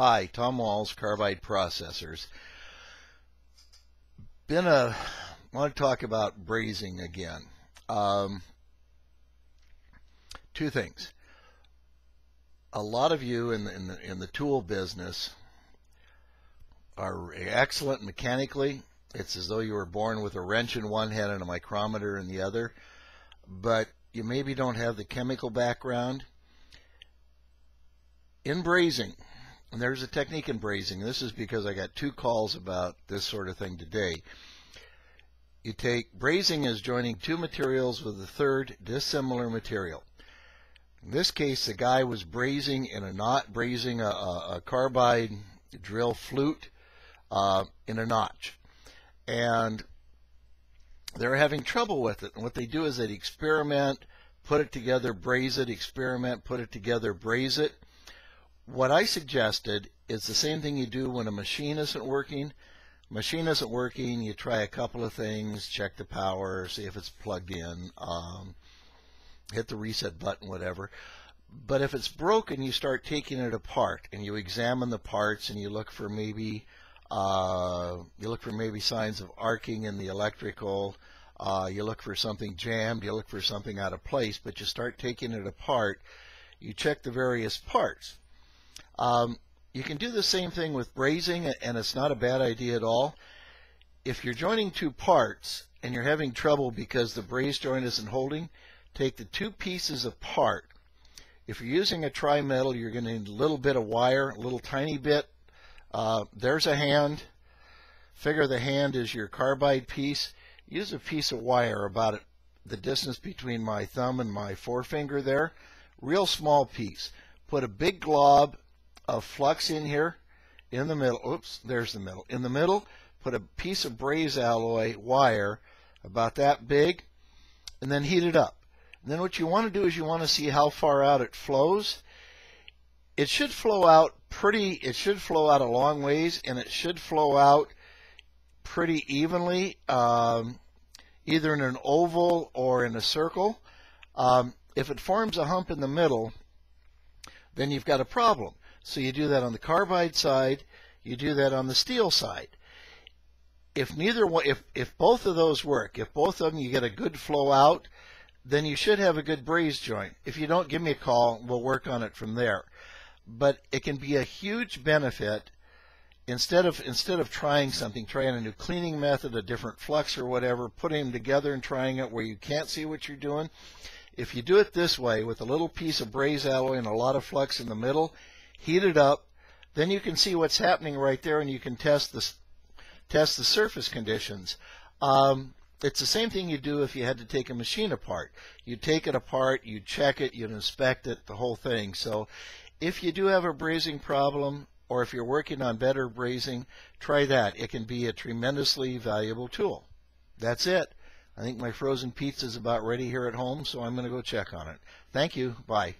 Hi, Tom Walz, Carbide Processors. Been a want to talk about brazing again. Um, two things. A lot of you in the, in the in the tool business are excellent mechanically. It's as though you were born with a wrench in one hand and a micrometer in the other, but you maybe don't have the chemical background. In brazing, and there's a technique in brazing. This is because I got two calls about this sort of thing today. You take brazing as joining two materials with a third dissimilar material. In this case, the guy was brazing in a knot, brazing a, a, a carbide drill flute uh, in a notch. And they're having trouble with it. And what they do is they experiment, put it together, braze it, experiment, put it together, braze it. What I suggested is the same thing you do when a machine isn't working. Machine isn't working, you try a couple of things, check the power, see if it's plugged in, um, hit the reset button, whatever. But if it's broken, you start taking it apart and you examine the parts and you look for maybe uh, you look for maybe signs of arcing in the electrical. Uh, you look for something jammed. You look for something out of place. But you start taking it apart. You check the various parts. Um, you can do the same thing with brazing, and it's not a bad idea at all. If you're joining two parts and you're having trouble because the braze joint isn't holding, take the two pieces apart. If you're using a tri-metal, you're going to need a little bit of wire, a little tiny bit. Uh, there's a hand. Figure the hand is your carbide piece. Use a piece of wire about the distance between my thumb and my forefinger there. Real small piece. Put a big glob of flux in here in the middle. Oops, there's the middle. In the middle, put a piece of braze alloy wire about that big and then heat it up. And then what you want to do is you want to see how far out it flows. It should flow out pretty, it should flow out a long ways and it should flow out pretty evenly, um, either in an oval or in a circle. Um, if it forms a hump in the middle, then you've got a problem. So you do that on the carbide side, you do that on the steel side. If neither one, if, if both of those work, if both of them you get a good flow out, then you should have a good braze joint. If you don't, give me a call. We'll work on it from there. But it can be a huge benefit instead of instead of trying something, trying a new cleaning method, a different flux or whatever, putting them together and trying it where you can't see what you're doing. If you do it this way with a little piece of braze alloy and a lot of flux in the middle, heat it up, then you can see what's happening right there and you can test the, test the surface conditions. Um, it's the same thing you do if you had to take a machine apart. You take it apart, you check it, you inspect it, the whole thing. So if you do have a brazing problem, or if you're working on better brazing, try that. It can be a tremendously valuable tool. That's it. I think my frozen pizza is about ready here at home, so I'm going to go check on it. Thank you. Bye.